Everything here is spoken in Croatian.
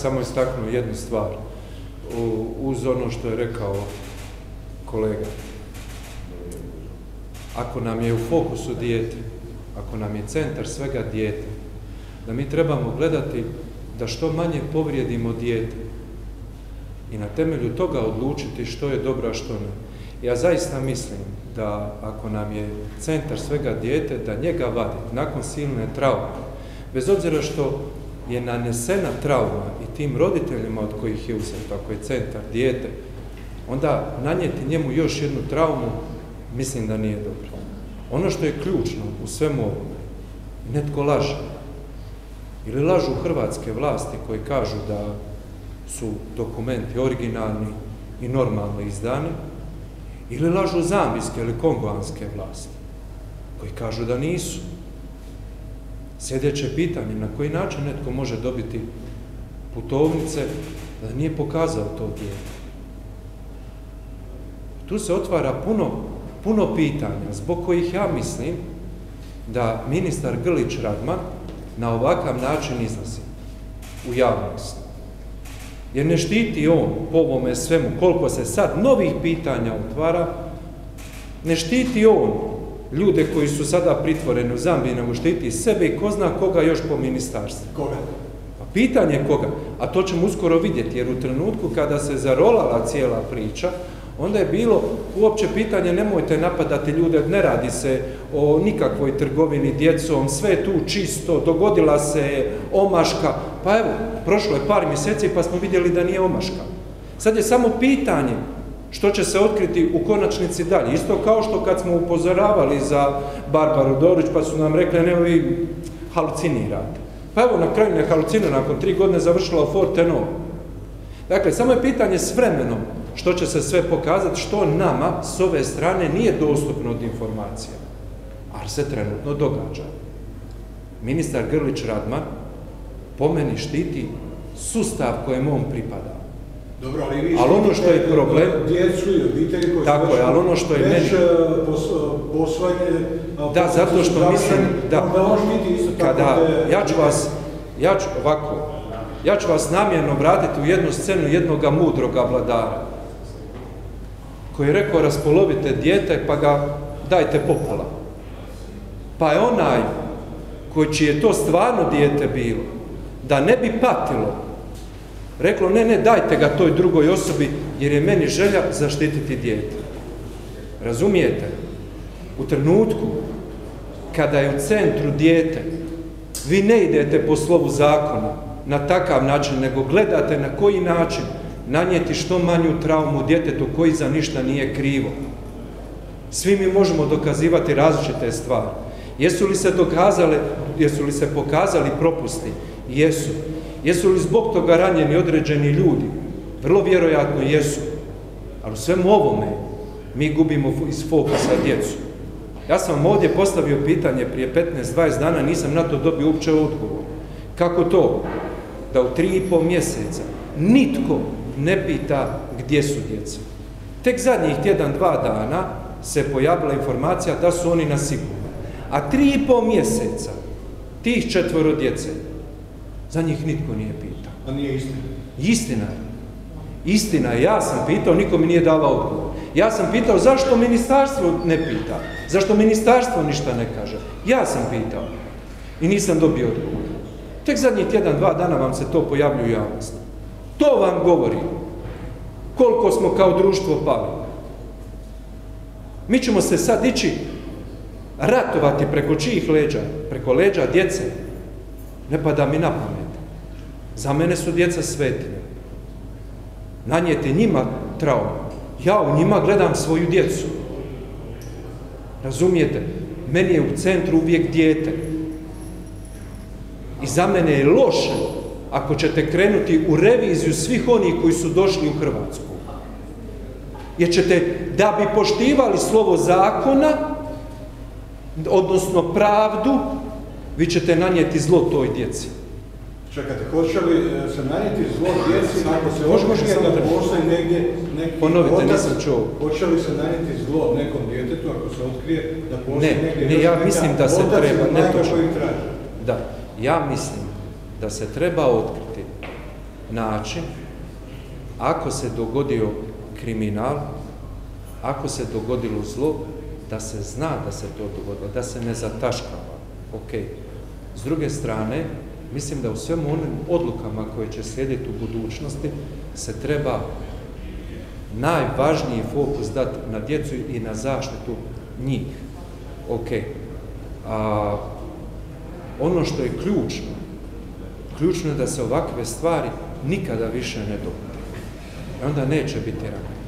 samo istaknuo jednu stvar uz ono što je rekao kolega. Ako nam je u fokusu dijete, ako nam je centar svega dijete, da mi trebamo gledati da što manje povrijedimo dijete i na temelju toga odlučiti što je dobro, a što ne. Ja zaista mislim da ako nam je centar svega dijete, da njega vaditi nakon silne traume, bez obzira što je nanesena trauma i tim roditeljima od kojih je uzet, ako je centar dijete, onda nanijeti njemu još jednu traumu, mislim da nije dobro. Ono što je ključno u svemu ovome, netko laže. Ili lažu hrvatske vlasti koji kažu da su dokumenti originalni i normalno izdani, ili lažu zambijske ili kongoanske vlasti, koji kažu da nisu. Sljedeće pitanje, na koji način netko može dobiti putovnice da nije pokazao to dijete? Tu se otvara puno, puno pitanja, zbog kojih ja mislim da ministar Grlić Radman na ovakav način izlazi u javnost. Jer ne štiti on po ovome svemu, koliko se sad novih pitanja otvara, ne štiti on ljude koji su sada pritvoreni u Zambiji, nego štiti sebe i ko zna koga još po ministarstvu. Koga? Pa pitanje koga, a to ćemo uskoro vidjeti, jer u trenutku kada se zarolala cijela priča, onda je bilo uopće pitanje nemojte napadati ljude, ne radi se o nikakvoj trgovini djecom, sve je tu čisto, dogodila se omaška, pa evo, prošlo je par mjeseci pa smo vidjeli da nije omaška. Sad je samo pitanje što će se otkriti u konačnici dalje. Isto kao što kad smo upozoravali za Barbaru Dorić pa su nam rekli ne vi halucinirate. Pa evo na kraju ne halucinira, nakon tri godine završila u Forteno. Dakle, samo je pitanje s vremenom što će se sve pokazati, što nama s ove strane nije dostupno od informacija, ali se trenutno događa. Ministar Grlić Radman po meni štiti sustav kojem on pripada. Dobro, ali vi ali ono što je problem... Djecu i obitelji koji tako je, ali ono što je meni... Da, zato što mislim da... Kada, ja ću vas, ja ću ovako, ja ću vas namjerno vratiti u jednu scenu jednoga mudroga vladara koji je rekao raspolovite dijete pa ga dajte popola. Pa je onaj koji čije je to stvarno dijete bilo, da ne bi patilo, reklo ne, ne, dajte ga toj drugoj osobi jer je meni želja zaštititi dijete. Razumijete? U trenutku kada je u centru dijete, vi ne idete po slovu zakona na takav način, nego gledate na koji način nanijeti što manju traumu djetetu koji za ništa nije krivo. Svi mi možemo dokazivati različite stvari. Jesu li se dokazale, jesu li se pokazali propusti? Jesu. Jesu li zbog toga ranjeni određeni ljudi? Vrlo vjerojatno jesu. Ali u svemu ovome mi gubimo iz fokusa djecu. Ja sam vam ovdje postavio pitanje prije 15-20 dana, nisam na to dobio uopće odgovor. Kako to? Da u tri i pol mjeseca nitko ne pita gdje su djeca. Tek zadnjih tjedan, dva dana se pojavila informacija da su oni na sigurno. A tri i pol mjeseca tih četvoro djece, za njih nitko nije pitao. A nije istina? Istina je. Istina je, ja sam pitao, niko mi nije davao odgovor. Ja sam pitao zašto ministarstvo ne pita, zašto ministarstvo ništa ne kaže. Ja sam pitao i nisam dobio odgovor. Tek zadnjih tjedan, dva dana vam se to pojavljuje u javnosti. To vam govori koliko smo kao društvo pali. Mi ćemo se sad ići ratovati preko čijih leđa? Preko leđa djece. Ne pada mi na pamet. Za mene su djeca svetinje. Nanijeti njima traumu. Ja u njima gledam svoju djecu. Razumijete? Meni je u centru uvijek dijete. I za mene je loše ako ćete krenuti u reviziju svih onih koji su došli u Hrvatsku. Jer ćete, da bi poštivali slovo zakona, odnosno pravdu, vi ćete nanijeti zlo toj djeci. Čekajte, hoće li e, se nanijeti zlo djeci ako se otkrije da postoji negdje neki Ponovite, nisam čuo. Hoće li se nanijeti zlo nekom djetetu ako se otkrije da postoji ne, negdje ne, ja mislim da se treba, ne to Da, ja mislim da se treba otkriti način ako se dogodio kriminal, ako se dogodilo zlo, da se zna da se to dogodilo, da se ne zataškava. Ok. S druge strane, mislim da u svemu onim odlukama koje će slijediti u budućnosti se treba najvažniji fokus dati na djecu i na zaštitu njih. Ok. A, ono što je ključno, ključno je da se ovakve stvari nikada više ne dogode. I onda neće biti rak.